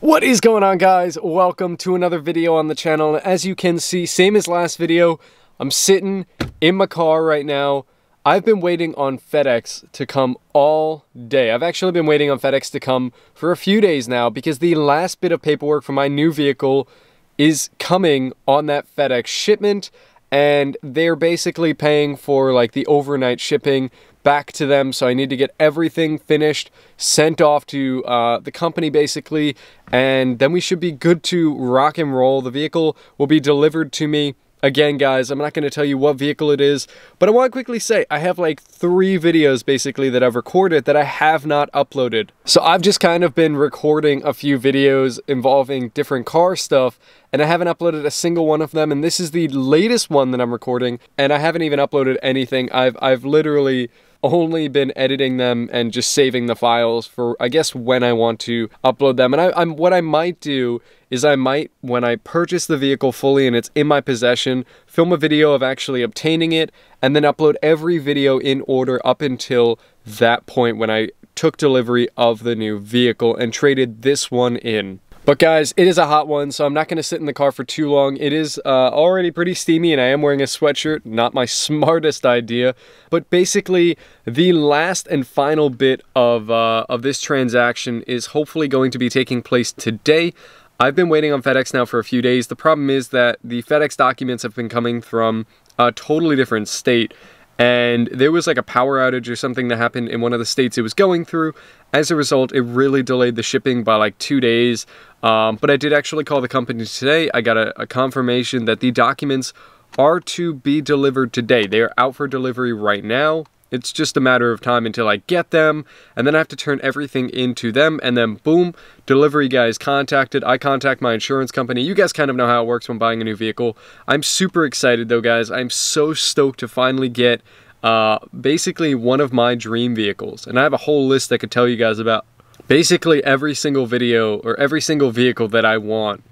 What is going on guys? Welcome to another video on the channel. As you can see, same as last video, I'm sitting in my car right now. I've been waiting on FedEx to come all day. I've actually been waiting on FedEx to come for a few days now because the last bit of paperwork for my new vehicle is coming on that FedEx shipment and they're basically paying for like the overnight shipping back to them. So I need to get everything finished, sent off to uh, the company basically, and then we should be good to rock and roll. The vehicle will be delivered to me Again, guys, I'm not going to tell you what vehicle it is, but I want to quickly say I have like three videos basically that I've recorded that I have not uploaded. So I've just kind of been recording a few videos involving different car stuff, and I haven't uploaded a single one of them, and this is the latest one that I'm recording, and I haven't even uploaded anything. I've, I've literally only been editing them and just saving the files for I guess when I want to upload them. And I, am what I might do is I might when I purchase the vehicle fully and it's in my possession, film a video of actually obtaining it and then upload every video in order up until that point when I took delivery of the new vehicle and traded this one in. But guys, it is a hot one, so I'm not going to sit in the car for too long. It is uh, already pretty steamy, and I am wearing a sweatshirt. Not my smartest idea. But basically, the last and final bit of, uh, of this transaction is hopefully going to be taking place today. I've been waiting on FedEx now for a few days. The problem is that the FedEx documents have been coming from a totally different state and there was like a power outage or something that happened in one of the states it was going through. As a result, it really delayed the shipping by like two days. Um, but I did actually call the company today. I got a, a confirmation that the documents are to be delivered today. They are out for delivery right now. It's just a matter of time until I get them, and then I have to turn everything into them, and then boom, delivery guy is contacted. I contact my insurance company. You guys kind of know how it works when buying a new vehicle. I'm super excited though, guys. I'm so stoked to finally get uh, basically one of my dream vehicles, and I have a whole list I could tell you guys about. Basically, every single video or every single vehicle that I want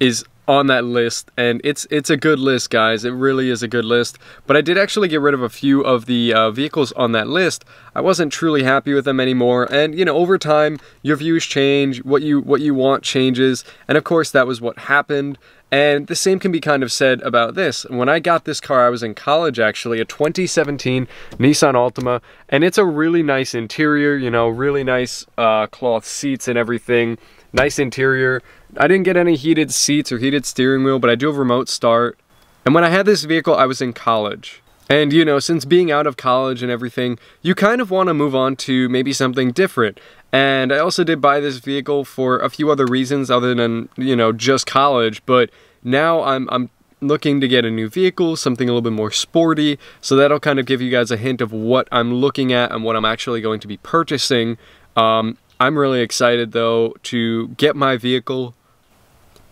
is on that list and it's it's a good list guys. It really is a good list. But I did actually get rid of a few of the uh, vehicles on that list. I wasn't truly happy with them anymore and you know over time your views change what you what you want changes. And of course that was what happened and the same can be kind of said about this when I got this car I was in college actually a 2017 Nissan Altima and it's a really nice interior you know really nice uh, cloth seats and everything nice interior I didn't get any heated seats or heated steering wheel, but I do have remote start. And when I had this vehicle, I was in college. And you know, since being out of college and everything, you kind of want to move on to maybe something different. And I also did buy this vehicle for a few other reasons other than, you know, just college, but now I'm I'm looking to get a new vehicle, something a little bit more sporty. So that'll kind of give you guys a hint of what I'm looking at and what I'm actually going to be purchasing. Um, I'm really excited though to get my vehicle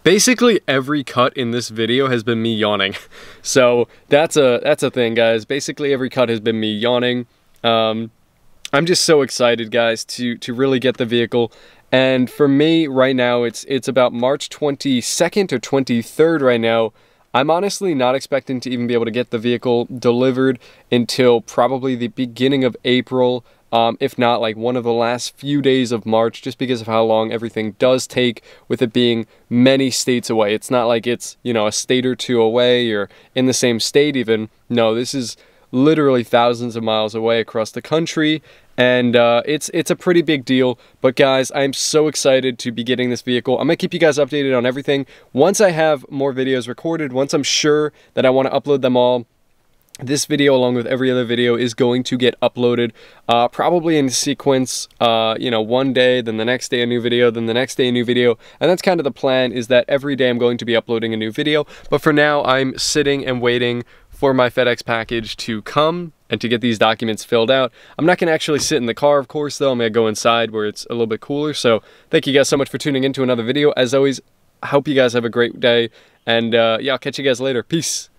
Basically every cut in this video has been me yawning. So that's a that's a thing, guys. Basically every cut has been me yawning. Um, I'm just so excited, guys, to to really get the vehicle. And for me right now, it's it's about March 22nd or 23rd right now. I'm honestly not expecting to even be able to get the vehicle delivered until probably the beginning of April um, if not like one of the last few days of March, just because of how long everything does take with it being many states away. It's not like it's, you know, a state or two away or in the same state even. No, this is literally thousands of miles away across the country and uh, it's it's a pretty big deal but guys i'm so excited to be getting this vehicle i'm gonna keep you guys updated on everything once i have more videos recorded once i'm sure that i want to upload them all this video along with every other video is going to get uploaded uh, probably in sequence uh, you know one day then the next day a new video then the next day a new video and that's kind of the plan is that every day I'm going to be uploading a new video but for now I'm sitting and waiting for my FedEx package to come and to get these documents filled out. I'm not going to actually sit in the car, of course, though. I'm going to go inside where it's a little bit cooler. So thank you guys so much for tuning into another video. As always, I hope you guys have a great day. And uh, yeah, I'll catch you guys later. Peace.